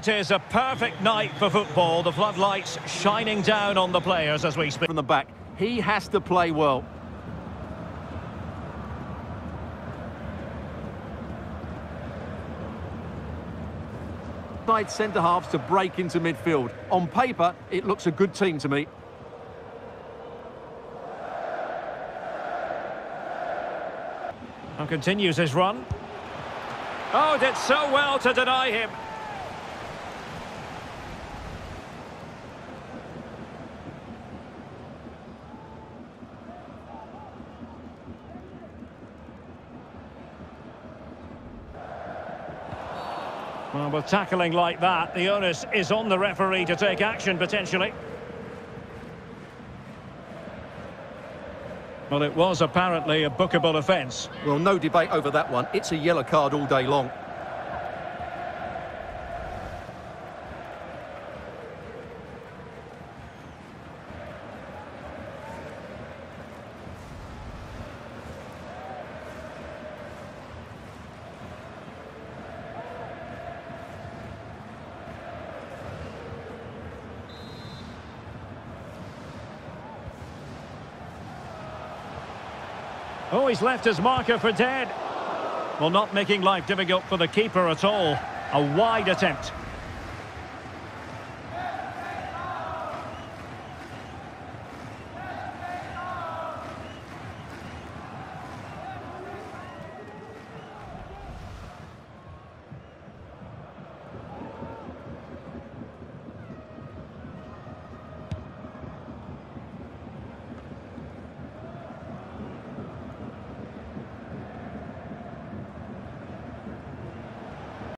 what is a perfect night for football. The floodlights shining down on the players as we speak. From the back, he has to play well. Side centre halves to break into midfield. On paper, it looks a good team to me. And continues his run. Oh, did so well to deny him. Well, with tackling like that, the onus is on the referee to take action, potentially. Well, it was apparently a bookable offence. Well, no debate over that one. It's a yellow card all day long. Oh, he's left his marker for dead. Well, not making life difficult for the keeper at all. A wide attempt.